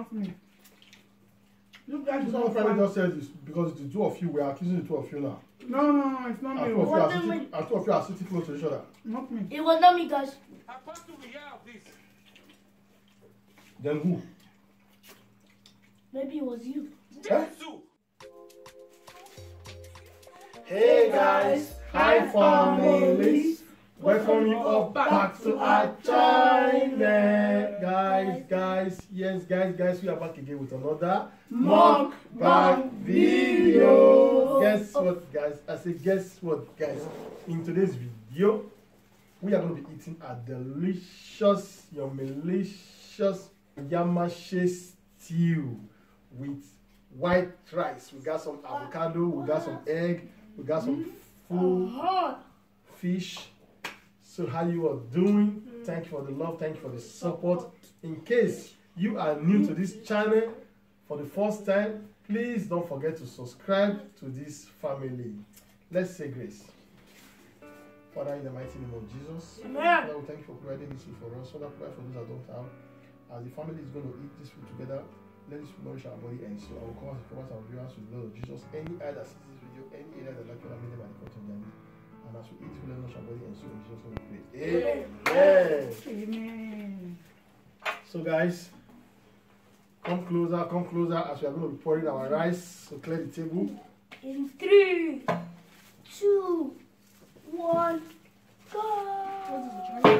Not me. You guys one finally fight. just said this because the two of you, we are accusing the two of you now. No, no, no, it's not me. two What sitting, we- and two of you are sitting close to each other. Not me. It was not me, guys. How do we hear of this? Then who? Maybe it was you. Huh? Zoo. Hey guys, hi families. Welcome you all back to our channel. Guys, guys, yes, guys, guys, we are back again with another mukbang video. Guess what, guys? I say, guess what, guys? In today's video, we are going to be eating a delicious, your malicious yamashe stew with white rice. We got some avocado, we got some egg, we got some full Uh-huh. fish. So how you are doing? Mm. Thank you for the love. Thank you for the support. In case you are new to this channel for the first time, please don't forget to subscribe to this family. Let's say grace. Father, in the mighty name of Jesus, Amen. We thank you for providing this food for us. Father, provide for those that don't have. As the family is going to eat this food together, let this food nourish our body and soul. I will cause the promise our viewers with the of Jesus. Any eye that sees this video, any area that like to have made them and the content of and as we eat, body and soul. In Jesus' name. Amen. Amen. So, guys, come closer, come closer as we are going to be pouring our rice. So, clear the table. In three, two, one, go. It's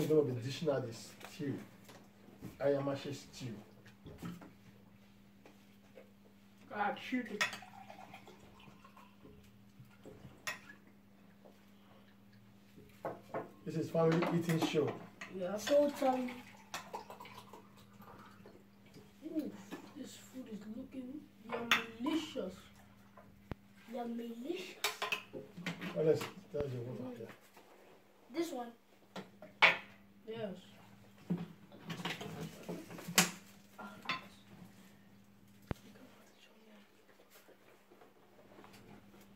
is going to be dishing out this stew. Ayamase stew. God, shoot it. This is family eating show. Yeah. Totally. Ooh, this food is looking delicious. Delicious. Well, let's, there's your water here. This one. Yes.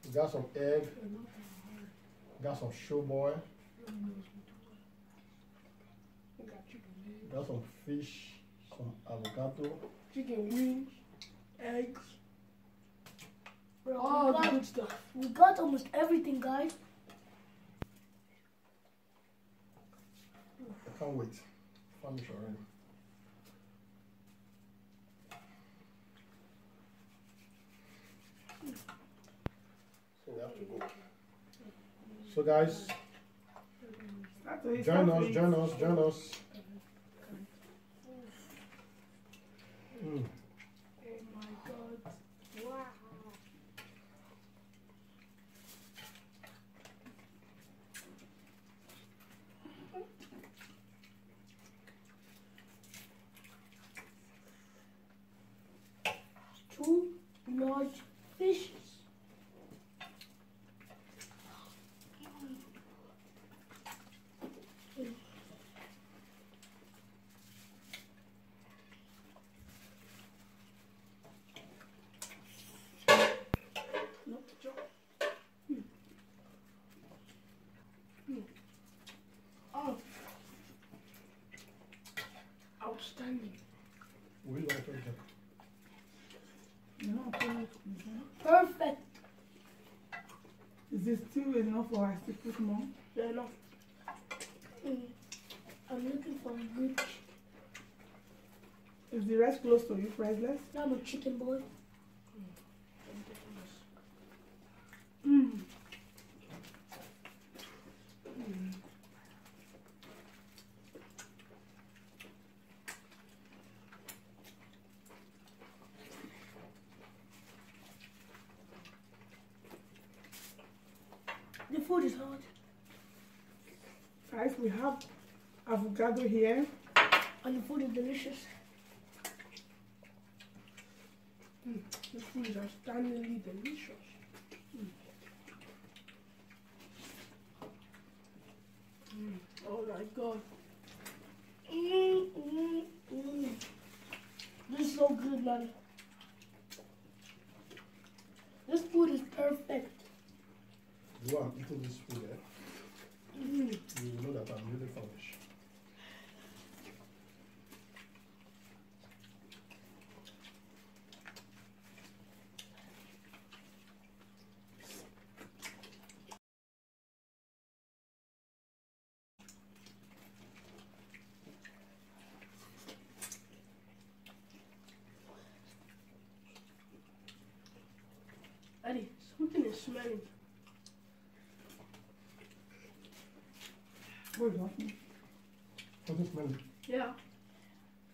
We got some egg. Got some show boy. Got some fish. Some avocado. Chicken wings, eggs, all oh, we, the got, good stuff. we got almost everything, guys. Can't wait. Finish already. So we have to go. So guys, Start to eat, join us, join us, join us. Mm. Oh my god. Wow. Two large fishes. No, Joe. Oh. Outstanding. We like it. You know, okay. Perfect. Is this still enough or I still put more? Yeah, enough. Mm. I'm looking for good. Is the rest close to you, priceless? I'm a chicken boy. avocado here. And the food is delicious. Mm, the food is outstandingly delicious. Mm. Mm. Oh my god. Mm, mm, mm. This is so good, man. Something is smelling. What is happening? Something smelling. Yeah.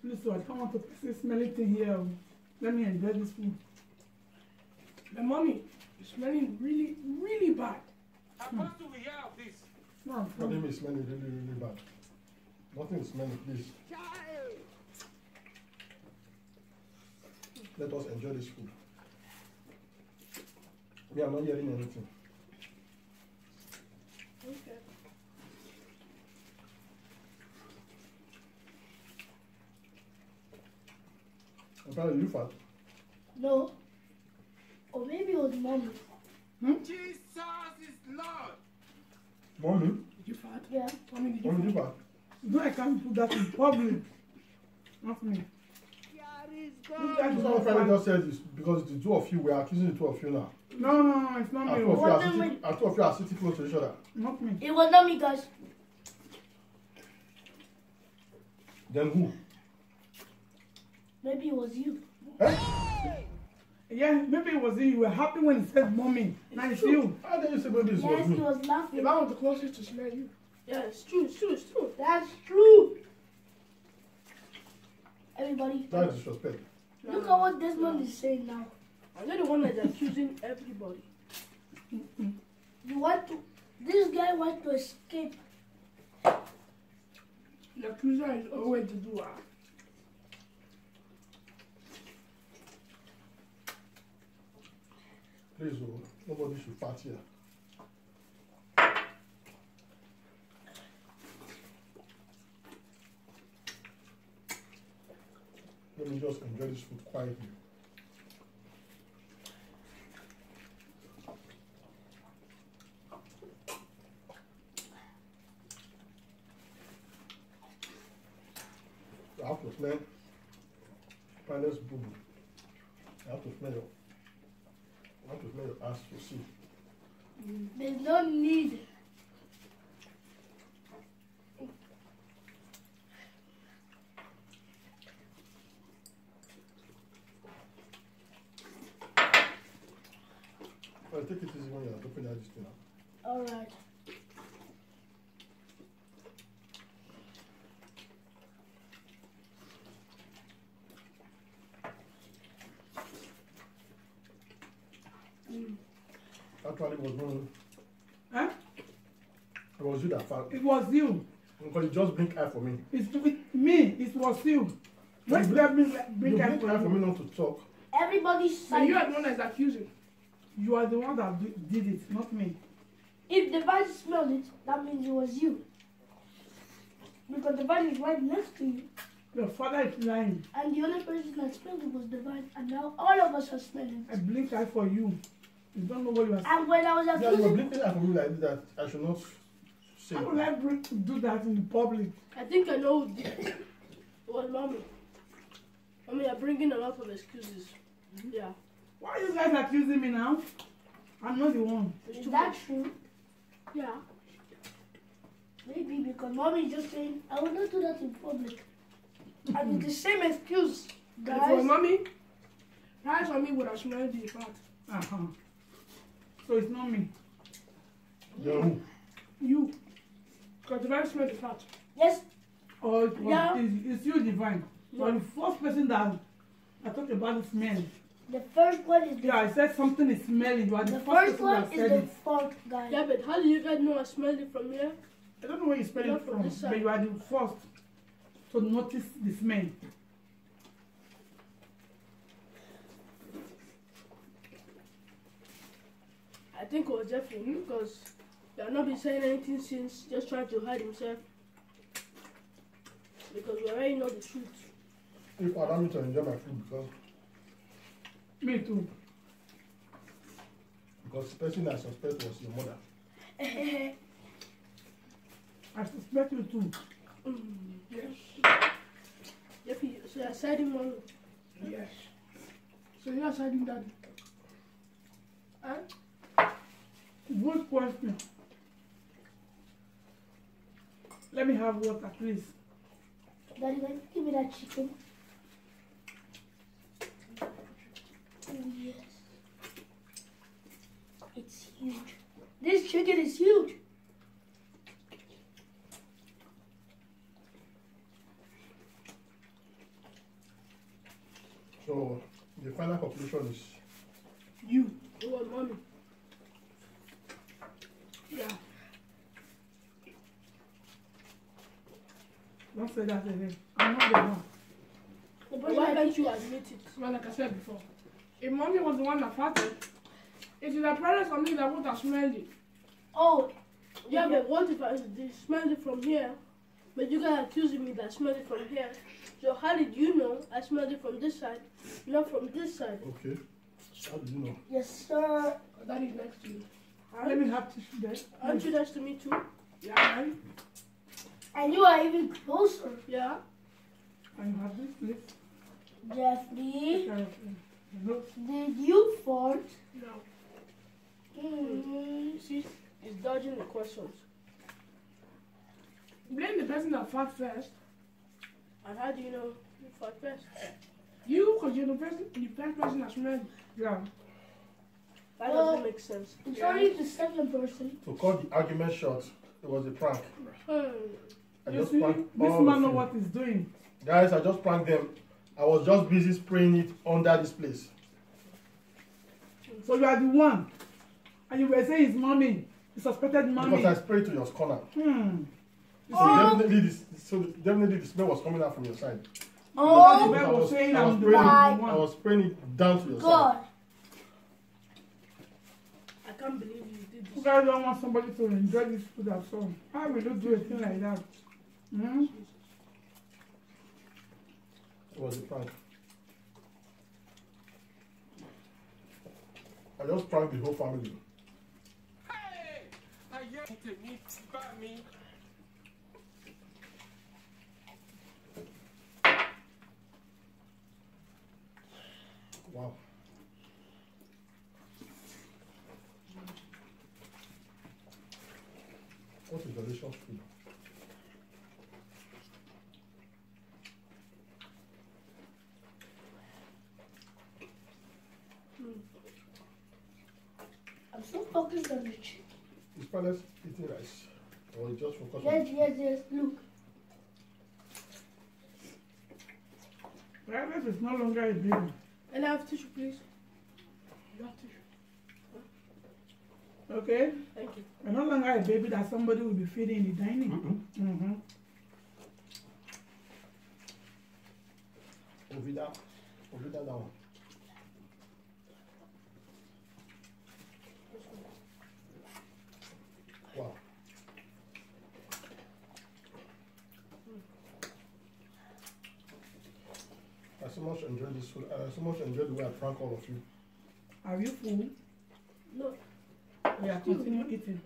Listen, I don't want to see smelly thing here. Let me enjoy this food. The mommy is smelling really, really bad. How much do we hear of this? No, Your name is smelling really, really bad. Nothing is smelling, please. Let us enjoy this food. We are not hearing anything. Okay. Apparently, you fat. No. Or maybe it was mommy. Jesus is Lord. Mommy, Did you fart? Yeah. Mommy, did you mommy, you fart? fat. No, I can't do that in public. Not me. You guys It's don't not funny fight. just said this because the two of you, we are accusing the two of you now. No, no, no, it's not And me. two of you are What sitting, and two of you are sitting close to each other. Not me. It was not me, guys. Then who? Maybe it was you. Eh? Yeah, maybe it was you. You were happy when he said mommy. Now it's you. How dare you say maybe this was Yes, he was laughing. If. I was the closest to smell you. Yeah, it's true, it's true, it's true. That's true. Everybody, That is disrespect. Look at what Desmond is saying now. I'm not the one that's accusing everybody. You want to. This guy wants to escape. The accuser is always the doer. Please, oh, nobody should fart here. Just enjoy this food quietly. I have to smell boo boo. I have to smell your I have to smell your ass to see. There's no need. Thing. now. Alright. Actually, it was me. Huh? It was you that fat. It was you. Because you just blink eye for me. It's with me. It was you. When did I bring, You bring blink for eye for me not to talk. Everybody's So you are the one that's accusing. You are the one that did it, not me. If Divine smelled it, that means it was you. Because Divine is right next to you. Your father is lying. And the only person that smelled it was Divine. And now all of us are smelling I it. blink eye for you. You don't know what you are saying. And when I was Yeah, you were blinking eye for me like that. I should not say. How will I bring, do that in the public? I think I know who did it. It was mommy. Mommy, you're bringing a lot of excuses. Hmm? Yeah. Why are you guys accusing me now? I'm not the one. Is that much. true? Yeah. Maybe because mommy is just saying, I will not do that in public. and it's the same excuse, If For was guys. mommy, perhaps mommy would have smelled the fat. Uh-huh. So it's not me. Then? You. Because the man smelled the fat. Yes, Or it was, Yeah. it's, it's you, Divine. You are the first person that I talked about the smell. The first one is the, Yeah, I said something is smelling. You are the, the first, one is said the it. guy. Yeah, but how do you guys know I smelled it from here? I don't know where you smell Not it from from, but you are the first to notice the smell. I think it was Jeffrey because he had not been saying anything since, just trying to hide himself. Because we already know the truth. if allow me to enjoy my food because Me too. because the person I suspect was your mother. I suspect you too. Mm, yes. If you, so you're siding mommy. Yes. So you're siding daddy. And Good question. Let me have water, please. Daddy, can you give me that chicken? Oh, yes. It's huge. This chicken is huge. So the final conclusion is You. you want mommy. Yeah. Don't say that again. I'm not the one. The person why can't picked- you admit it? Well, like I said before, if mommy was the one that farted, it is the parents of me that would have smelled it. Oh, Yeah, but what if I they smelled it from here? But you guys accusing me that I smelled it from here. So how did you know I smelled it from this side, not from this side? okay. How do you know? yes, sir. That is next to you. Let me have tissue there. Aren't you next to me too? Yeah, right. And you are even closer. Yeah. And you have this, please. Take Jeffrey, care. No, did you fart? No. Mm. See, he's dodging the questions. Blame the person that farted first. And how do you know you fought first? You, because you're the person, the first person that smelled it. Yeah. That Well- doesn't make sense. It's only the second person. To cut the argument short, it was a prank. Hmm. I You just see, pranked this all man of know what he's doing. Guys, I just pranked them. I was just busy spraying it under this place. So you are the one. And you were saying it's mommy. The suspected mommy. Because I sprayed to your corner. Hmm. So Oh. definitely this so definitely the smell was coming out from your side. Oh, man was saying I was I'm the spraying, I was spraying it down to your side. God. I can't believe you did You this. guys don't want somebody to enjoy this food at all. How will you do a thing like that? Hmm? It was a prank. I just pranked the whole family. Hey! Ayé tèmi ti bá mi. Wow. What a delicious food. I'm Private is no longer a baby. And I have tissue, please. You have tissue. Okay? Thank you. You're no longer a baby that somebody will be feeding in the dining. Mm-mm. Mm-hmm. Ovida. Ovida that one. So much enjoyed this food. I so much enjoyed the way I prank all of you. Are you full? No. Yeah, continue eating.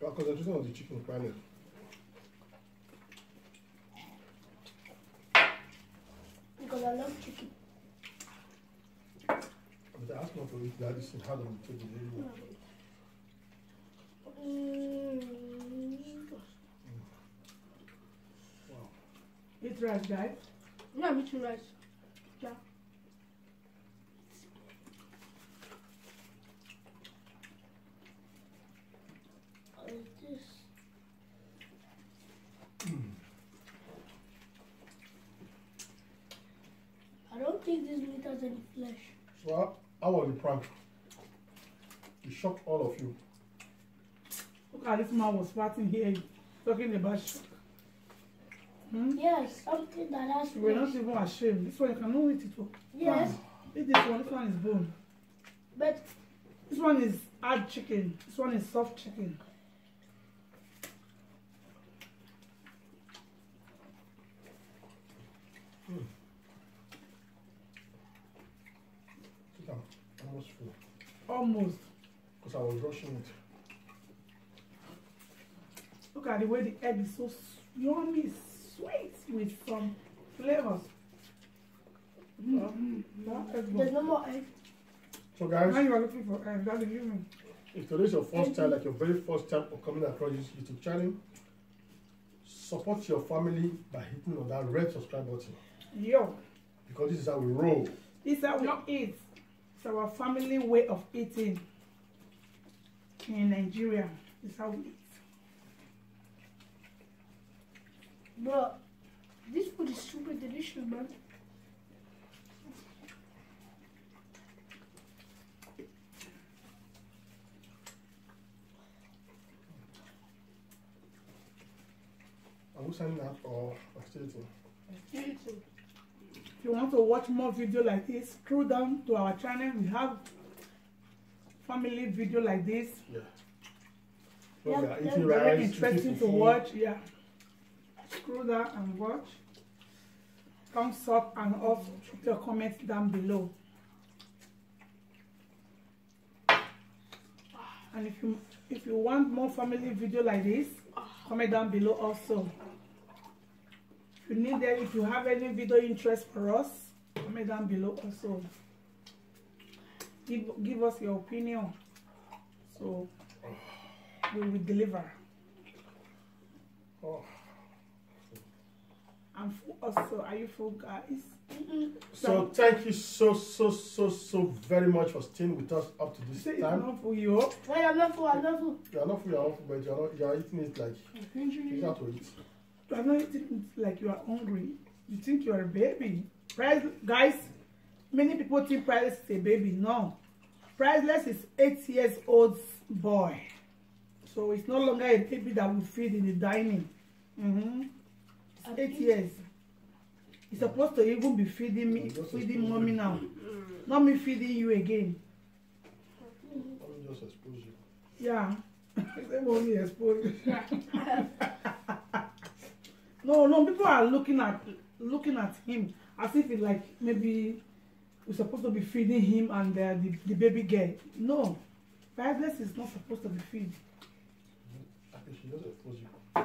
You are concentrating on the chicken panel. Because I love chicken. But I asked not to eat that. This is hard on the table. anyway. Mm. Wow. Eat rice, guys. Yeah, I'm eating rice. Yeah. Shocked all of you. Look at this man was farting here, talking about shock. Hmm? Yes, something that has We're not even ashamed. This one you cannot eat it. Yes, Eat this one. This one is bone. but This one is hard chicken. This one is soft chicken. I'm almost full Almost. Because I was rushing it. Look at the way the egg is so yummy, sweet with some flavors. Mm. Egg there's no more egg. So Now guys, you are looking for egg. Daddy, give me. if today's your first time, like your very first time of coming across this YouTube channel, support your family by hitting on that red subscribe button Yo, because this is how we roll. this is how we eat. It's our family way of eating in Nigeria. Is how we eat. Bro, this food is super delicious, man. Are we signing out or still eating? If you want to watch more video like this, scroll down to our channel. We have family video like this. Yeah. So we are Yeah, rice. Very eating interesting to watch. Yeah. Scroll down and watch. Thumbs up and off. Put your comments down below. And if you if you want more family video like this, comment down below also. If you need any, if you have any video interest for us, comment down below also. Give give us your opinion. So we will deliver. Oh. I'm full also. Oh, are you full, guys? So thank you so so so so very much for staying with us up to Say this it's time. not for you. Wait, I'm not full, I'm not full. You are not full, you are not full, but you are not you are eating it like you have to eat. You are not eating it like you are hungry. You think you are a baby. right, guys. Many people think Priceless is a baby. No, Priceless is eight years old boy. So it's no longer a baby that we feed in the dining. Mm-hmm. It's eight years. He's supposed to even be feeding me, feeding mommy now. Not me feeding you again. Me just expose you. Yeah. Say mommy exposed. no, no, people are looking at looking at him as if it's like maybe we're supposed to be feeding him and uh, the, the baby girl. No. Priceless is not supposed to be feed. I think she just exposed you.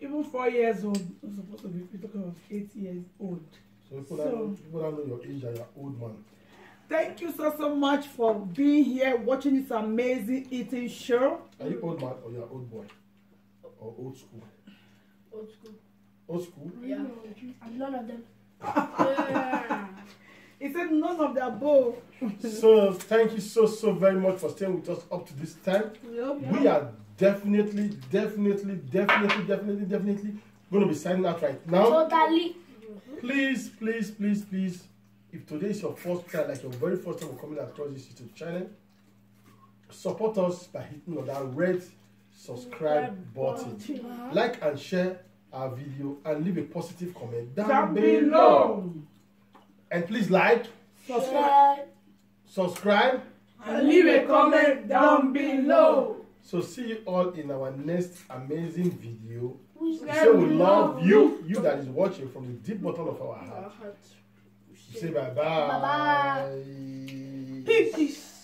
Even four years old is supposed to be feed. Talking of eight years old. So people So- that know, people that know your age and your old man. Thank you so so much for being here watching this amazing eating show. Are you old man or you're old boy? Or old school? Old school. Old school? Yeah. I'm none of them. He said none of the above. so thank you so so very much for staying with us up to this time. We are definitely, definitely, definitely, definitely, definitely going to be signing out right now. Totally. Please, please, please, please, if today is your first time, like your very first time coming across this YouTube channel, support us by hitting on that red subscribe button. Like and share our video and leave a positive comment down, Down below. below. And please like, Subscribe. Subscribe. And leave a comment down below. So see you all in our next amazing video. Who's We say we love you, you that is watching from the deep bottom of our heart. Say bye bye. Bye-bye. Peace.